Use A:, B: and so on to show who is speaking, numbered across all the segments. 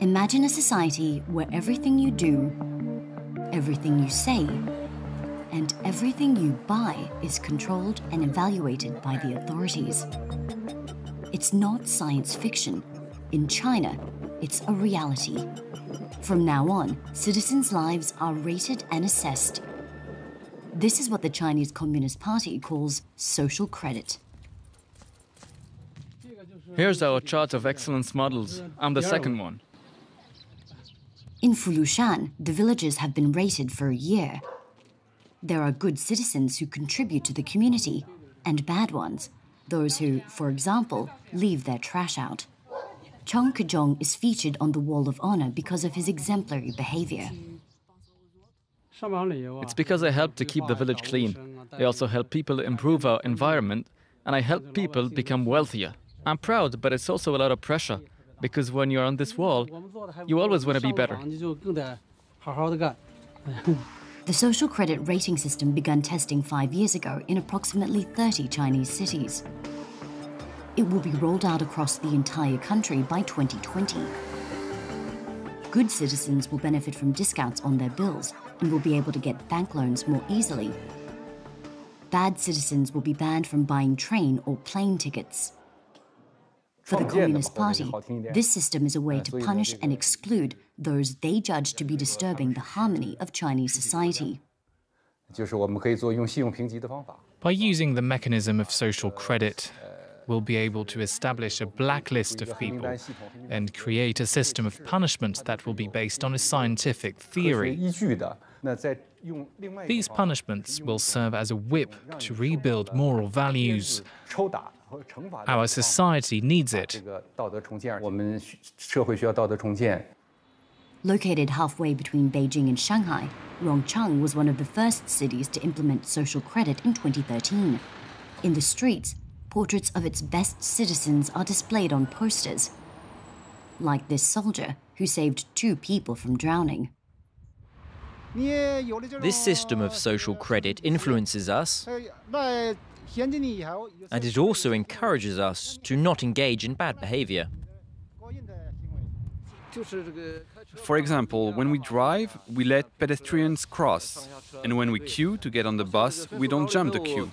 A: Imagine a society where everything you do, everything you say, and everything you buy is controlled and evaluated by the authorities. It's not science fiction. In China, it's a reality. From now on, citizens' lives are rated and assessed. This is what the Chinese Communist Party calls social credit.
B: Here's our chart of excellence models. I'm the second one.
A: In Fulushan, the villagers have been rated for a year. There are good citizens who contribute to the community, and bad ones, those who, for example, leave their trash out. Chong Kejong is featured on the Wall of Honor because of his exemplary behavior.
B: It's because I help to keep the village clean. I also help people improve our environment, and I help people become wealthier. I'm proud, but it's also a lot of pressure because when you're on this wall, you always want to be better.
A: The social credit rating system began testing five years ago in approximately 30 Chinese cities. It will be rolled out across the entire country by 2020. Good citizens will benefit from discounts on their bills and will be able to get bank loans more easily. Bad citizens will be banned from buying train or plane tickets. For the Communist Party, this system is a way ah, to punish and exclude those they judge to be disturbing the harmony of Chinese society.
C: By using the mechanism of social credit, we'll be able to establish a blacklist of people and create a system of punishment that will be based on a scientific theory. These punishments will serve as a whip to rebuild moral values. Our society needs it.
A: Located halfway between Beijing and Shanghai, Rongcheng was one of the first cities to implement social credit in 2013. In the streets, portraits of its best citizens are displayed on posters, like this soldier who saved two people from drowning.
D: This system of social credit influences us, and it also encourages us to not engage in bad behavior.
E: For example, when we drive, we let pedestrians cross, and when we queue to get on the bus, we don't jump the queue.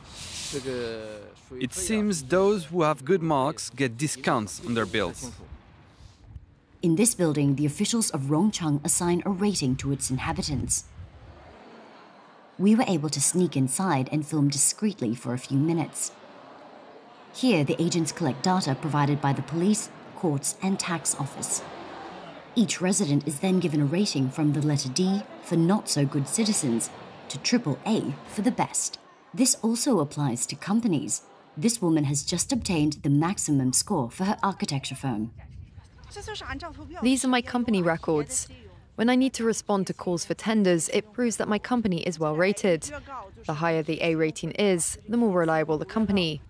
E: It seems those who have good marks get discounts on their bills.
A: In this building, the officials of Rongcheng assign a rating to its inhabitants. We were able to sneak inside and film discreetly for a few minutes. Here, the agents collect data provided by the police, courts, and tax office. Each resident is then given a rating from the letter D for not so good citizens to triple A for the best. This also applies to companies. This woman has just obtained the maximum score for her architecture firm.
F: These are my company records. When I need to respond to calls for tenders, it proves that my company is well rated. The higher the A rating is, the more reliable the company.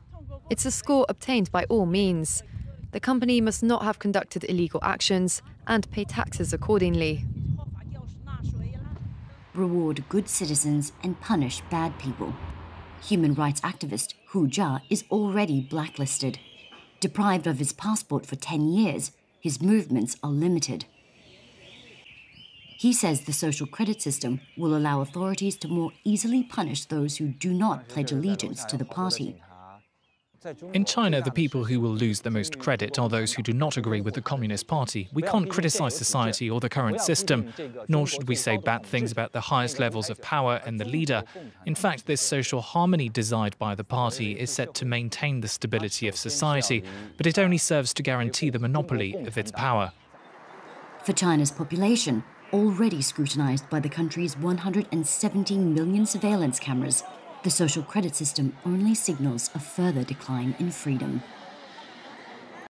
F: It's a score obtained by all means. The company must not have conducted illegal actions and pay taxes accordingly.
A: Reward good citizens and punish bad people. Human rights activist Hu Jia is already blacklisted. Deprived of his passport for 10 years, his movements are limited. He says the social credit system will allow authorities to more easily punish those who do not pledge allegiance to the party.
C: In China, the people who will lose the most credit are those who do not agree with the Communist Party. We can't criticize society or the current system, nor should we say bad things about the highest levels of power and the leader. In fact, this social harmony desired by the party is set to maintain the stability of society, but it only serves to guarantee the monopoly of its power.
A: For China's population, already scrutinized by the country's 117 million surveillance cameras, the social credit system only signals a further decline in freedom.